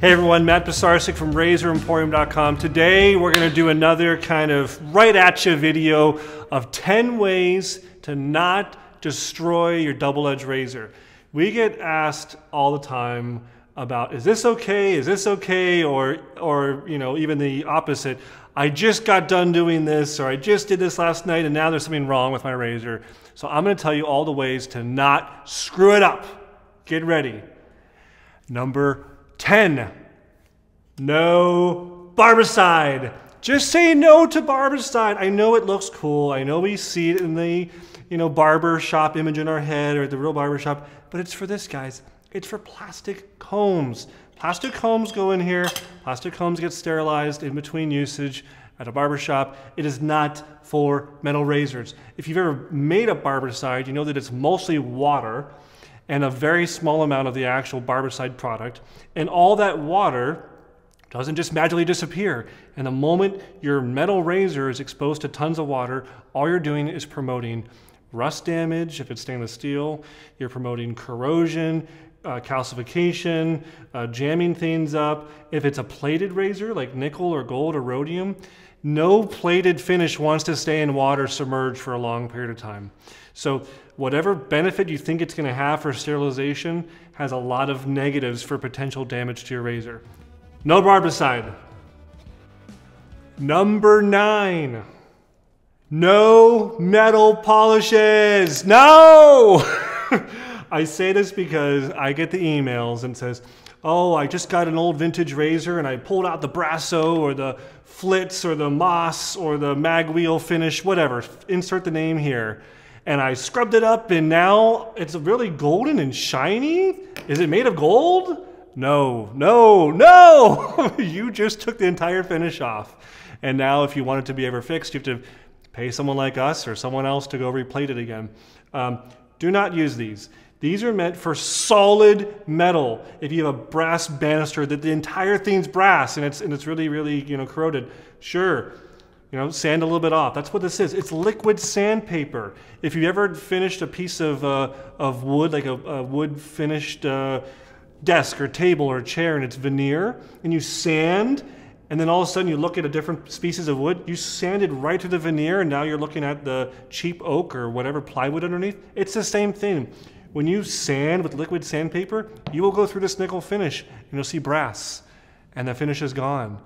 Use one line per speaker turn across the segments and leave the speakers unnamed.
Hey everyone, Matt Pisarcik from RazorEmporium.com. Today we're going to do another kind of right at you video of 10 ways to not destroy your double-edged razor. We get asked all the time about is this okay, is this okay, or, or you know, even the opposite. I just got done doing this, or I just did this last night and now there's something wrong with my razor. So I'm going to tell you all the ways to not screw it up. Get ready. Number 10. No barbicide. Just say no to barbicide. I know it looks cool. I know we see it in the, you know, barber shop image in our head or the real barber shop, but it's for this, guys. It's for plastic combs. Plastic combs go in here. Plastic combs get sterilized in between usage at a barber shop. It is not for metal razors. If you've ever made a barbicide, you know that it's mostly water and a very small amount of the actual barbicide product. And all that water doesn't just magically disappear. And the moment your metal razor is exposed to tons of water, all you're doing is promoting rust damage if it's stainless steel, you're promoting corrosion, uh, calcification, uh, jamming things up. If it's a plated razor like nickel or gold or rhodium, no plated finish wants to stay in water submerged for a long period of time. So whatever benefit you think it's going to have for sterilization has a lot of negatives for potential damage to your razor. No barbicide. Number nine. No metal polishes. No! I say this because I get the emails and says, oh, I just got an old vintage razor and I pulled out the Brasso or the Flitz or the Moss or the Magwheel finish, whatever. Insert the name here. And I scrubbed it up and now it's really golden and shiny. Is it made of gold? No, no, no! you just took the entire finish off. And now if you want it to be ever fixed, you have to pay someone like us or someone else to go replate it again. Um, do not use these. These are meant for solid metal. If you have a brass banister that the entire thing's brass and it's, and it's really, really you know, corroded, sure, you know, sand a little bit off. That's what this is. It's liquid sandpaper. If you've ever finished a piece of, uh, of wood, like a, a wood finished uh, desk or table or chair and it's veneer, and you sand, and then all of a sudden you look at a different species of wood, you sanded right to the veneer, and now you're looking at the cheap oak or whatever plywood underneath. It's the same thing. When you sand with liquid sandpaper, you will go through this nickel finish and you'll see brass and the finish is gone.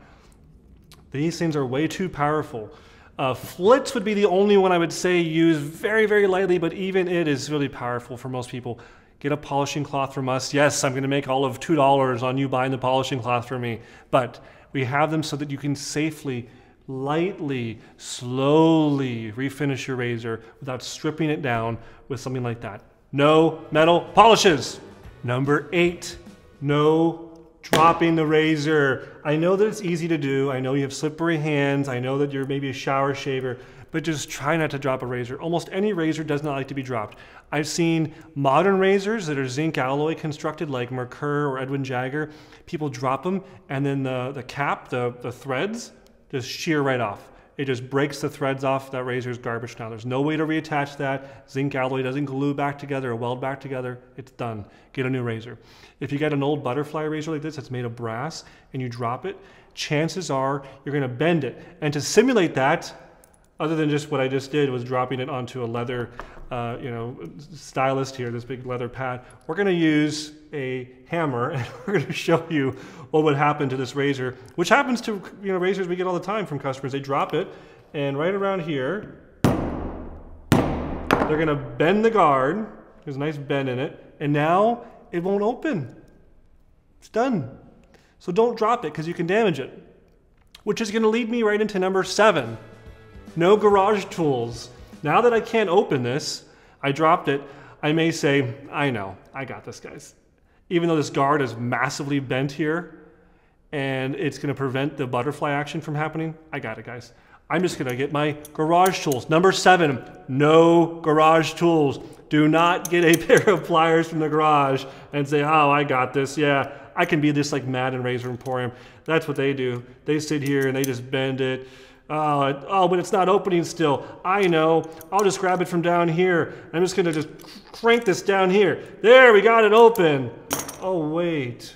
These things are way too powerful. Uh, Flitz would be the only one I would say use very, very lightly, but even it is really powerful for most people. Get a polishing cloth from us. Yes, I'm going to make all of $2 on you buying the polishing cloth for me, but we have them so that you can safely, lightly, slowly refinish your razor without stripping it down with something like that no metal polishes. Number eight, no dropping the razor. I know that it's easy to do. I know you have slippery hands. I know that you're maybe a shower shaver, but just try not to drop a razor. Almost any razor does not like to be dropped. I've seen modern razors that are zinc alloy constructed like Merkur or Edwin Jagger. People drop them and then the, the cap, the, the threads, just shear right off. It just breaks the threads off that razor's garbage now. There's no way to reattach that. Zinc alloy doesn't glue back together or weld back together. It's done. Get a new razor. If you get an old butterfly razor like this that's made of brass and you drop it, chances are you're going to bend it. And to simulate that, other than just what I just did was dropping it onto a leather, uh, you know, stylist here, this big leather pad. We're going to use a hammer and we're going to show you what would happen to this razor, which happens to you know razors we get all the time from customers. They drop it, and right around here, they're going to bend the guard. There's a nice bend in it, and now it won't open. It's done. So don't drop it because you can damage it. Which is going to lead me right into number seven. No garage tools. Now that I can't open this, I dropped it, I may say, I know, I got this, guys. Even though this guard is massively bent here, and it's gonna prevent the butterfly action from happening, I got it, guys. I'm just gonna get my garage tools. Number seven, no garage tools. Do not get a pair of pliers from the garage and say, oh, I got this, yeah. I can be this like Matt and Razor Emporium. That's what they do. They sit here and they just bend it. Oh, oh, but it's not opening still. I know. I'll just grab it from down here. I'm just gonna just crank this down here. There, we got it open. Oh, wait.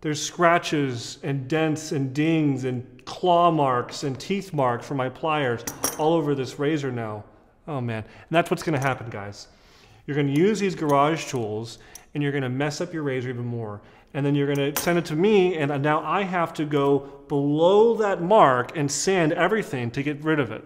There's scratches and dents and dings and claw marks and teeth marks from my pliers all over this razor now. Oh man. And that's what's gonna happen, guys. You're gonna use these garage tools and you're gonna mess up your razor even more. And then you're gonna send it to me and now I have to go below that mark and sand everything to get rid of it.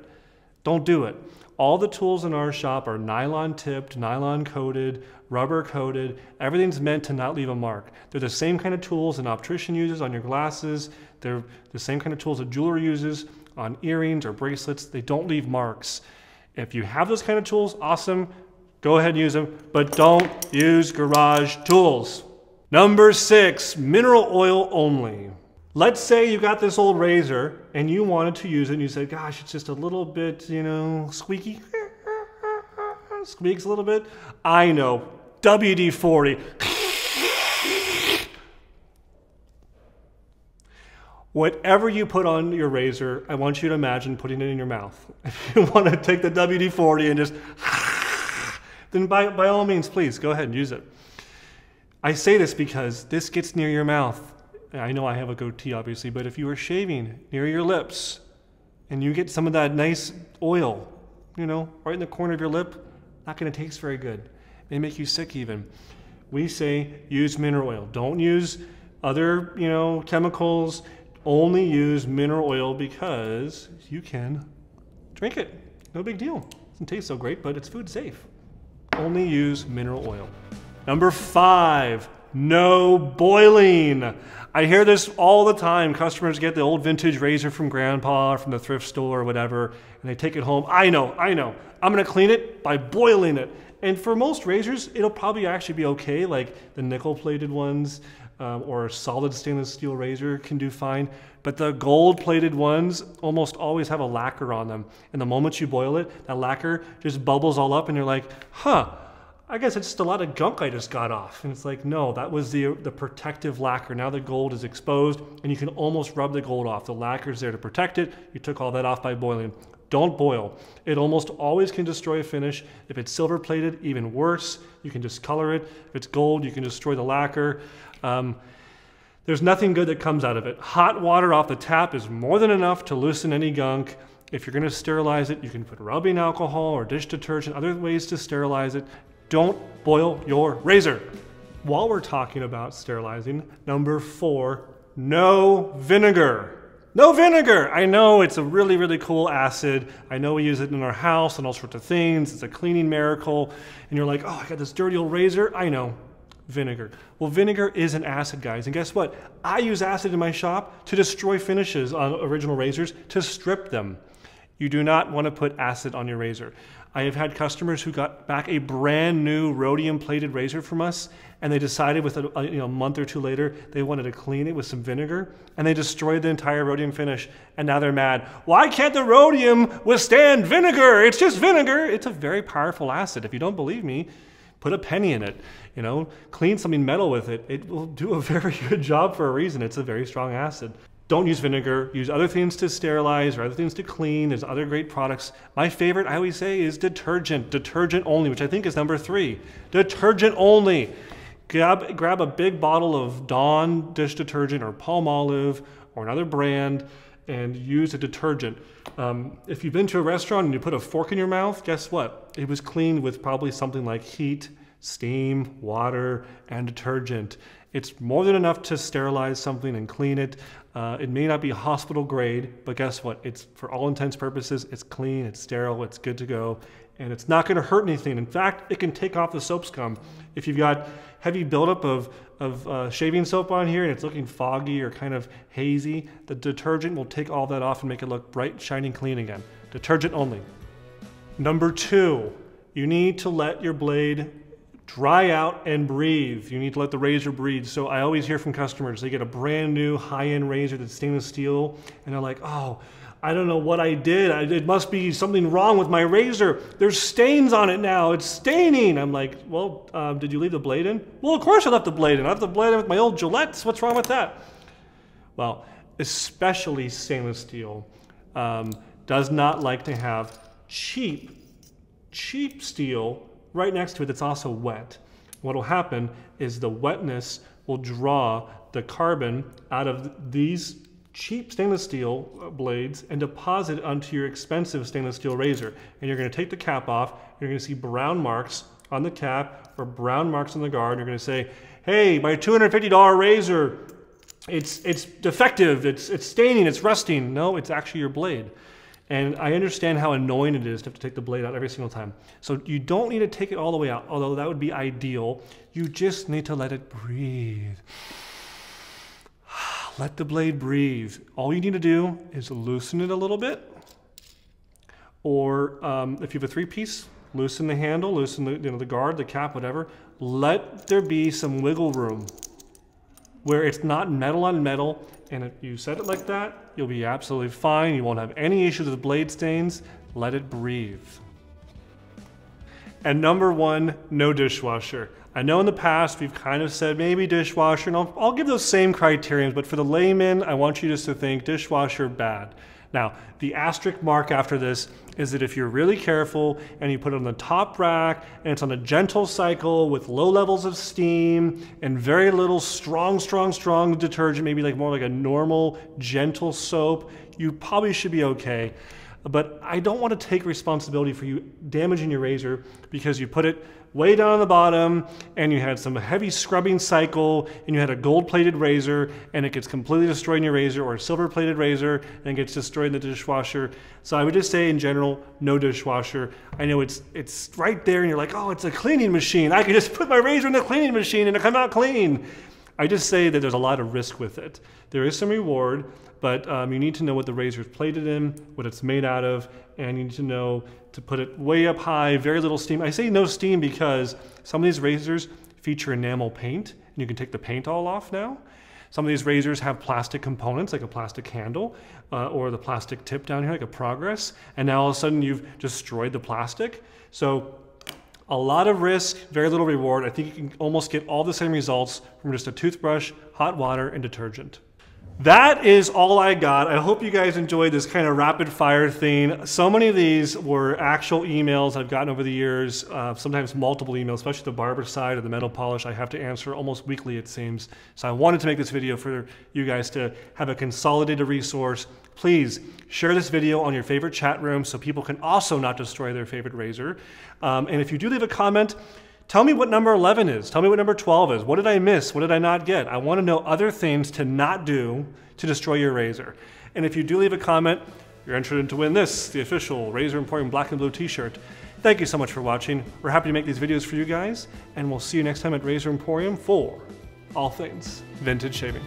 Don't do it. All the tools in our shop are nylon tipped, nylon coated, rubber coated. Everything's meant to not leave a mark. They're the same kind of tools an optician uses on your glasses. They're the same kind of tools a jeweler uses on earrings or bracelets. They don't leave marks. If you have those kind of tools, awesome. Go ahead and use them, but don't use garage tools. Number six, mineral oil only. Let's say you got this old razor and you wanted to use it and you said, gosh, it's just a little bit, you know, squeaky. Squeaks a little bit. I know. WD 40. Whatever you put on your razor, I want you to imagine putting it in your mouth. If you want to take the WD 40 and just, then by, by all means, please go ahead and use it. I say this because this gets near your mouth I know I have a goatee, obviously, but if you are shaving near your lips and you get some of that nice oil, you know, right in the corner of your lip, not going to taste very good. It may make you sick even. We say use mineral oil. Don't use other, you know, chemicals. Only use mineral oil because you can drink it. No big deal. It doesn't taste so great, but it's food safe. Only use mineral oil. Number five, no boiling. I hear this all the time. Customers get the old vintage razor from grandpa from the thrift store or whatever, and they take it home. I know, I know. I'm gonna clean it by boiling it. And for most razors, it'll probably actually be okay, like the nickel plated ones um, or solid stainless steel razor can do fine. But the gold plated ones almost always have a lacquer on them. And the moment you boil it, that lacquer just bubbles all up, and you're like, huh, I guess it's just a lot of gunk I just got off. And it's like, no, that was the, the protective lacquer. Now the gold is exposed and you can almost rub the gold off. The lacquer is there to protect it. You took all that off by boiling. Don't boil. It almost always can destroy a finish. If it's silver plated, even worse. You can discolor it. If it's gold, you can destroy the lacquer. Um, there's nothing good that comes out of it. Hot water off the tap is more than enough to loosen any gunk. If you're going to sterilize it, you can put rubbing alcohol or dish detergent, other ways to sterilize it. Don't boil your razor. While we're talking about sterilizing, number four, no vinegar. No vinegar! I know it's a really, really cool acid. I know we use it in our house and all sorts of things. It's a cleaning miracle. And you're like, oh, I got this dirty old razor. I know. Vinegar. Well, vinegar is an acid, guys. And guess what? I use acid in my shop to destroy finishes on original razors, to strip them. You do not want to put acid on your razor. I have had customers who got back a brand new rhodium plated razor from us, and they decided with a, a you know, month or two later they wanted to clean it with some vinegar, and they destroyed the entire rhodium finish, and now they're mad. Why can't the rhodium withstand vinegar? It's just vinegar. It's a very powerful acid. If you don't believe me, put a penny in it. You know, clean something metal with it. It will do a very good job for a reason. It's a very strong acid. Don't use vinegar. Use other things to sterilize or other things to clean. There's other great products. My favorite, I always say, is detergent. Detergent only, which I think is number three. Detergent only. Grab, grab a big bottle of Dawn dish detergent or Palmolive or another brand and use a detergent. Um, if you've been to a restaurant and you put a fork in your mouth, guess what? It was cleaned with probably something like heat, steam, water, and detergent. It's more than enough to sterilize something and clean it. Uh, it may not be hospital grade, but guess what? It's for all intents purposes, it's clean, it's sterile, it's good to go, and it's not going to hurt anything. In fact, it can take off the soap scum. If you've got heavy buildup of, of uh, shaving soap on here and it's looking foggy or kind of hazy, the detergent will take all that off and make it look bright, shining, clean again. Detergent only. Number two, you need to let your blade dry out and breathe. You need to let the razor breathe. So I always hear from customers, they get a brand new high-end razor that's stainless steel, and they're like, oh, I don't know what I did. it must be something wrong with my razor. There's stains on it now. It's staining. I'm like, well, um, did you leave the blade in? Well, of course I left the blade in. I left the blade in with my old Gillettes. What's wrong with that? Well, especially stainless steel um, does not like to have cheap, cheap steel right next to it that's also wet. what will happen is the wetness will draw the carbon out of these cheap stainless steel blades and deposit it onto your expensive stainless steel razor. And you're gonna take the cap off, you're gonna see brown marks on the cap or brown marks on the guard. You're gonna say, hey, my $250 razor, it's, it's defective, it's, it's staining, it's rusting. No, it's actually your blade. And I understand how annoying it is to have to take the blade out every single time. So you don't need to take it all the way out, although that would be ideal. You just need to let it breathe. Let the blade breathe. All you need to do is loosen it a little bit. Or um, if you have a three piece, loosen the handle, loosen the, you know, the guard, the cap, whatever. Let there be some wiggle room where it's not metal on metal. And if you set it like that, you'll be absolutely fine. You won't have any issues with blade stains. Let it breathe. And number one, no dishwasher. I know in the past we've kind of said maybe dishwasher, and I'll, I'll give those same criterions, but for the layman, I want you just to think dishwasher bad. Now, the asterisk mark after this is that if you're really careful and you put it on the top rack and it's on a gentle cycle with low levels of steam and very little strong, strong, strong detergent, maybe like more like a normal, gentle soap, you probably should be okay. But I don't want to take responsibility for you damaging your razor because you put it way down on the bottom and you had some heavy scrubbing cycle and you had a gold plated razor and it gets completely destroyed in your razor or a silver plated razor and it gets destroyed in the dishwasher. So I would just say in general, no dishwasher. I know it's it's right there and you're like, oh, it's a cleaning machine. I can just put my razor in the cleaning machine and it come out clean. I just say that there's a lot of risk with it. There is some reward, but um, you need to know what the razor is plated in, what it's made out of, and you need to know to put it way up high, very little steam. I say no steam because some of these razors feature enamel paint, and you can take the paint all off now. Some of these razors have plastic components, like a plastic handle, uh, or the plastic tip down here, like a progress, and now all of a sudden you've destroyed the plastic. So a lot of risk, very little reward. I think you can almost get all the same results from just a toothbrush, hot water, and detergent. That is all I got. I hope you guys enjoyed this kind of rapid fire thing. So many of these were actual emails I've gotten over the years, uh, sometimes multiple emails, especially the barbicide of the metal polish. I have to answer almost weekly, it seems. So I wanted to make this video for you guys to have a consolidated resource. Please share this video on your favorite chat room so people can also not destroy their favorite razor. Um, and if you do leave a comment, Tell me what number 11 is. Tell me what number 12 is. What did I miss? What did I not get? I want to know other things to not do to destroy your razor. And if you do leave a comment, you're entered to win this, the official Razor Emporium black and blue t-shirt. Thank you so much for watching. We're happy to make these videos for you guys, and we'll see you next time at Razor Emporium for all things vintage shaving.